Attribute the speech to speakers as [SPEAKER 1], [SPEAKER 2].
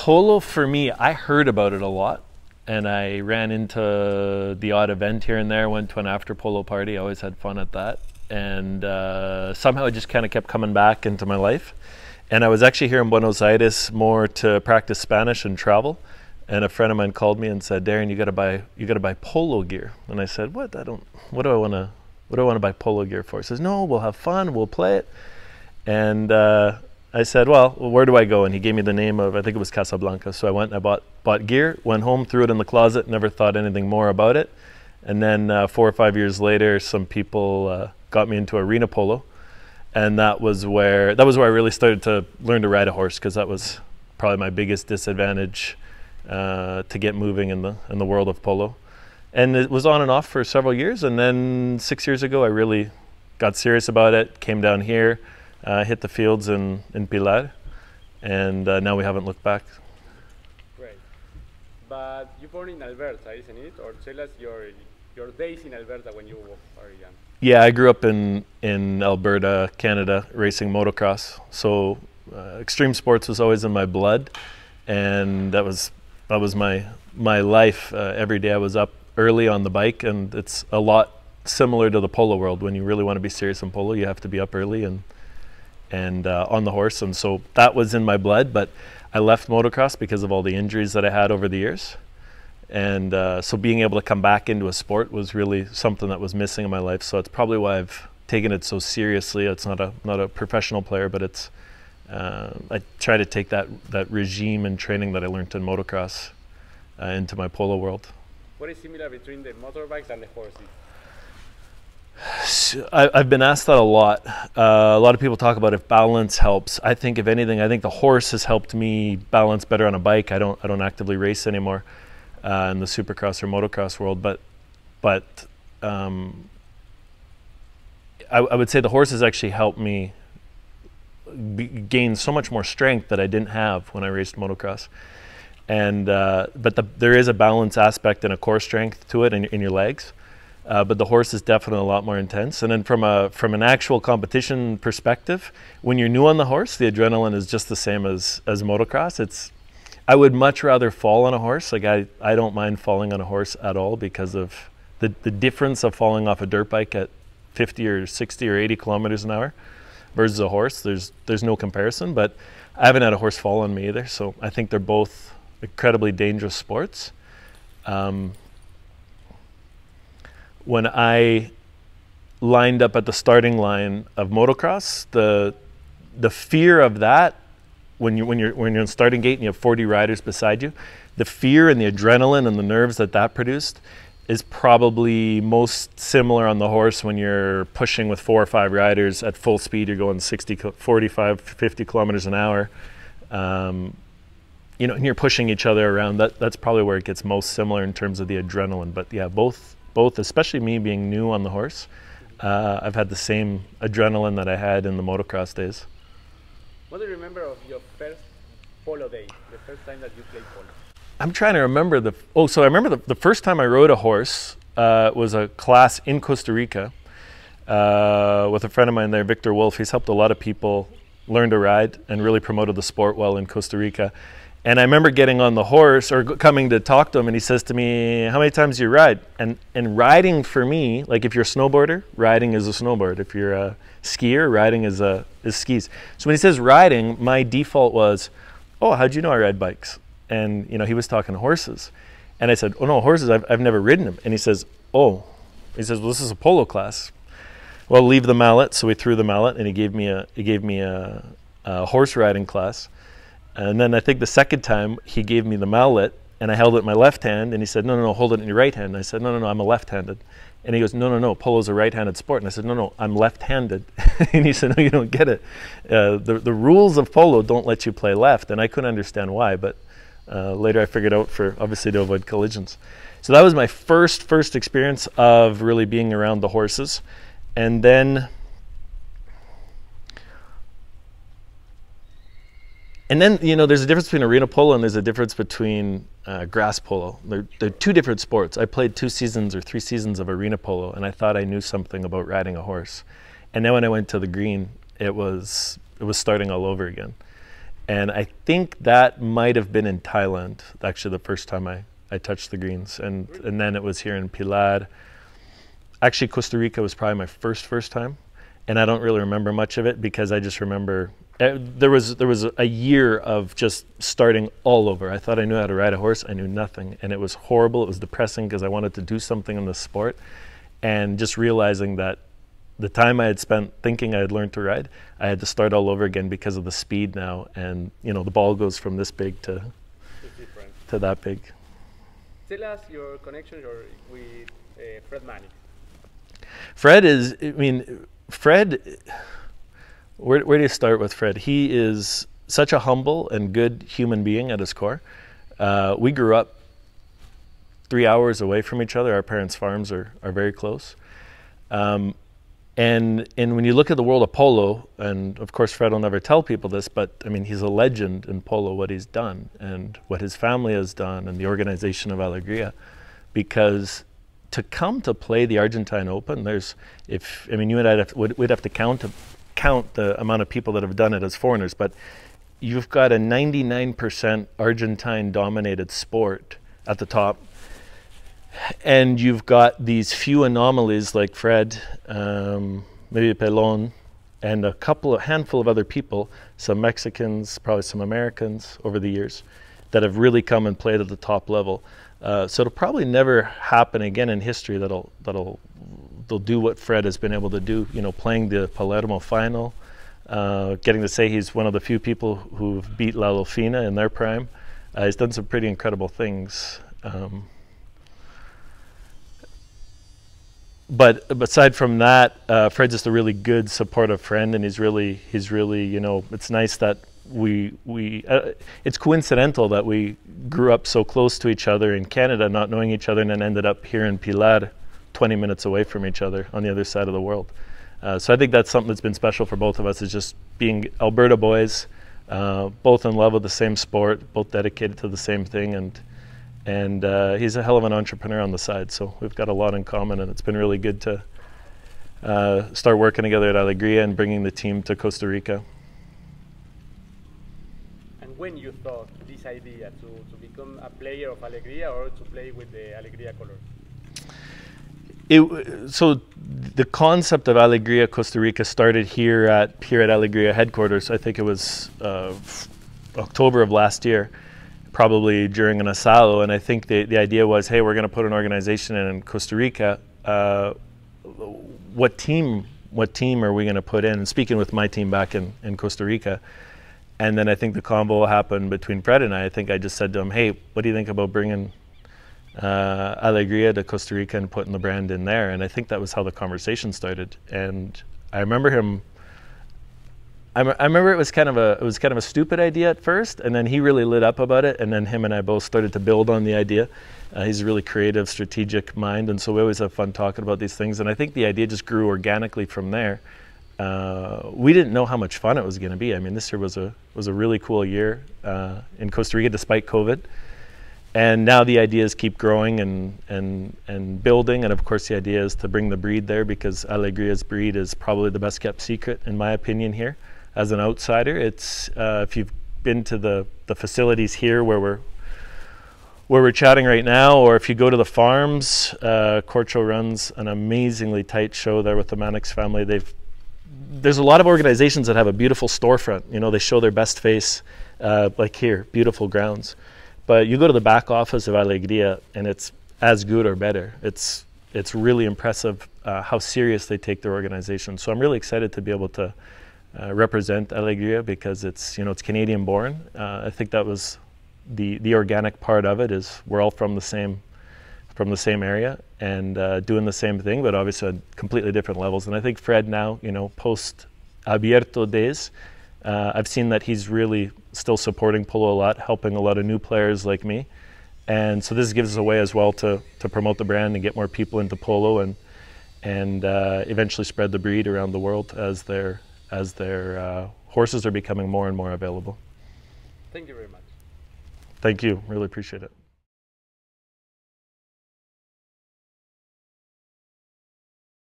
[SPEAKER 1] polo for me, I heard about it a lot, and I ran into the odd event here and there. Went to an after polo party. I always had fun at that, and uh, somehow it just kind of kept coming back into my life. And I was actually here in Buenos Aires more to practice Spanish and travel. And a friend of mine called me and said, "Darren, you got to buy you got to buy polo gear." And I said, "What? I don't. What do I want to? What do I want to buy polo gear for?" He says, "No, we'll have fun. We'll play it." And uh, I said, well, where do I go? And he gave me the name of, I think it was Casablanca. So I went and I bought, bought gear, went home, threw it in the closet, never thought anything more about it. And then uh, four or five years later, some people uh, got me into arena polo. And that was where, that was where I really started to learn to ride a horse because that was probably my biggest disadvantage uh, to get moving in the, in the world of polo. And it was on and off for several years. And then six years ago, I really got serious about it, came down here uh, hit the fields in, in Pilar, and uh, now we haven't looked back.
[SPEAKER 2] Great. But you're born in Alberta, isn't it? Or tell us your, your days in Alberta when you were young.
[SPEAKER 1] Yeah, I grew up in, in Alberta, Canada, racing motocross. So uh, extreme sports was always in my blood, and that was that was my my life. Uh, every day I was up early on the bike, and it's a lot similar to the polo world. When you really want to be serious in polo, you have to be up early and and uh, on the horse. And so that was in my blood. But I left motocross because of all the injuries that I had over the years. And uh, so being able to come back into a sport was really something that was missing in my life. So it's probably why I've taken it so seriously. It's not a not a professional player, but it's uh, I try to take that that regime and training that I learned in motocross uh, into my polo world.
[SPEAKER 2] What is similar between the motorbikes and the horses?
[SPEAKER 1] I, have been asked that a lot. Uh, a lot of people talk about if balance helps. I think if anything, I think the horse has helped me balance better on a bike. I don't I don't actively race anymore uh, in the supercross or motocross world, but but um, I, I, would say the horse has actually helped me be, gain so much more strength that I didn't have when I raced motocross. And uh, but the, there is a balance aspect and a core strength to it in, in your legs. Uh, but the horse is definitely a lot more intense. And then from a from an actual competition perspective, when you're new on the horse, the adrenaline is just the same as as motocross. It's I would much rather fall on a horse. Like I, I don't mind falling on a horse at all because of the, the difference of falling off a dirt bike at 50 or 60 or 80 kilometers an hour versus a horse. There's there's no comparison. But I haven't had a horse fall on me either. So I think they're both incredibly dangerous sports. Um, when I lined up at the starting line of motocross, the the fear of that when you when you're when you're in starting gate and you have 40 riders beside you, the fear and the adrenaline and the nerves that that produced is probably most similar on the horse when you're pushing with four or five riders at full speed. You're going 60, 45, 50 kilometers an hour. Um, you know, and you're pushing each other around. That that's probably where it gets most similar in terms of the adrenaline. But yeah, both both, especially me being new on the horse, uh, I've had the same adrenaline that I had in the motocross days.
[SPEAKER 2] What do you remember of your first polo day, the first time that you played polo?
[SPEAKER 1] I'm trying to remember the. Oh, so I remember the, the first time I rode a horse uh, was a class in Costa Rica uh, with a friend of mine there, Victor Wolf. He's helped a lot of people learn to ride and really promoted the sport well in Costa Rica. And I remember getting on the horse or coming to talk to him, and he says to me, "How many times do you ride?" And and riding for me, like if you're a snowboarder, riding is a snowboard. If you're a skier, riding is a is skis. So when he says riding, my default was, "Oh, how'd you know I ride bikes?" And you know he was talking horses, and I said, "Oh no, horses. I've I've never ridden them." And he says, "Oh," he says, "Well, this is a polo class." Well, leave the mallet. So we threw the mallet, and he gave me a he gave me a, a horse riding class and then I think the second time he gave me the mallet and I held it in my left hand and he said, no, no, no, hold it in your right hand. And I said, no, no, no, I'm a left-handed. And he goes, no, no, no, polo's a right-handed sport. And I said, no, no, I'm left-handed. and he said, no, you don't get it. Uh, the, the rules of polo don't let you play left. And I couldn't understand why, but uh, later I figured out for obviously to avoid collisions. So that was my first, first experience of really being around the horses. And then and then you know there's a difference between arena polo and there's a difference between uh, grass polo they're, they're two different sports i played two seasons or three seasons of arena polo and i thought i knew something about riding a horse and then when i went to the green it was it was starting all over again And I think that might have been in Thailand, actually, the first time I, I touched the greens. And, and then it was here in Pilar. Actually, Costa Rica was probably my first, first time. And I don't really remember much of it because I just remember uh, there was there was a year of just starting all over. I thought I knew how to ride a horse. I knew nothing, and it was horrible. It was depressing because I wanted to do something in the sport, and just realizing that the time I had spent thinking I had learned to ride, I had to start all over again because of the speed now, and you know the ball goes from this big to to that big.
[SPEAKER 2] Tell us your connection with uh, Fred Mannix.
[SPEAKER 1] Fred is, I mean, Fred where, where do you start with Fred? He is such a humble and good human being at his core. Uh, we grew up three hours away from each other. Our parents' farms are, are very close. Um, and, and when you look at the world of polo, and of course Fred will never tell people this, but I mean he's a legend in polo. What he's done and what his family has done, and the organization of Alegria, because to come to play the Argentine Open, there's if I mean you and I would have to count count the amount of people that have done it as foreigners, but you've got a 99% Argentine dominated sport at the top. And you've got these few anomalies like Fred, um, maybe Pelon, and a couple of handful of other people, some Mexicans, probably some Americans over the years, that have really come and played at the top level. Uh, so it'll probably never happen again in history that'll that'll they'll do what Fred has been able to do. You know, playing the Palermo final, uh, getting to say he's one of the few people who've beat La Dolfina in their prime. Uh, he's done some pretty incredible things. Um, but aside from that, uh, Fred's just a really good, supportive friend, and he's really, he's really, you know, it's nice that we, we, uh, it's coincidental that we grew up so close to each other in Canada, not knowing each other, and then ended up here in Pilar 20 minutes away from each other on the other side of the world. Uh, so I think that's something that's been special for both of us is just being Alberta boys, uh, both in love with the same sport, both dedicated to the same thing, and and uh, he's a hell of an entrepreneur on the side. So we've got a lot in common, and it's been really good to uh, start working together at Alegria and bringing the team to Costa Rica.
[SPEAKER 2] When you thought this idea to, to become a player of Alegria or to play with the Alegria colors?
[SPEAKER 1] it, so the concept of Alegria Costa Rica started here at here at Alegria headquarters. I think it was uh, October of last year, probably during an asado. And I think the, the idea was, hey, we're going to put an organization in Costa Rica. Uh, what team what team are we going to put in? And speaking with my team back in, in Costa Rica, and then I think the combo happened between Fred and I. I think I just said to him, hey, what do you think about bringing uh, Alegria to Costa Rica and putting the brand in there. And I think that was how the conversation started. And I remember him. I, remember it was kind of a it was kind of a stupid idea at first, and then he really lit up about it. And then him and I both started to build on the idea. Uh, he's a really creative, strategic mind, and so we always have fun talking about these things. And I think the idea just grew organically from there. Uh, we didn't know how much fun it was going to be. I mean, this year was a was a really cool year uh, in Costa Rica, despite COVID and now the ideas keep growing and, and, and building. And of course, the idea is to bring the breed there because Alegria's breed is probably the best kept secret, in my opinion, here. As an outsider, it's uh, if you've been to the, the facilities here where we're where we're chatting right now, or if you go to the farms, uh, Corcho runs an amazingly tight show there with the Mannix family. They've there's a lot of organizations that have a beautiful storefront. You know, they show their best face, uh, like here, beautiful grounds. But you go to the back office of Alegria, and it's as good or better. It's it's really impressive uh, how serious they take their organization. So I'm really excited to be able to uh, represent Alegria because it's you know it's Canadian born. Uh, I think that was the the organic part of it is we're all from the same from the same area and uh, doing the same thing, but obviously at completely different levels. And I think Fred now, you know, post Abierto days, uh, I've seen that he's really still supporting polo a lot, helping a lot of new players like me. And so this gives us a way as well to, to promote the brand and get more people into polo and and uh, eventually spread the breed around the world as their as their uh, horses are becoming more and more available.
[SPEAKER 2] Thank you very much.
[SPEAKER 1] Thank you. Really appreciate it.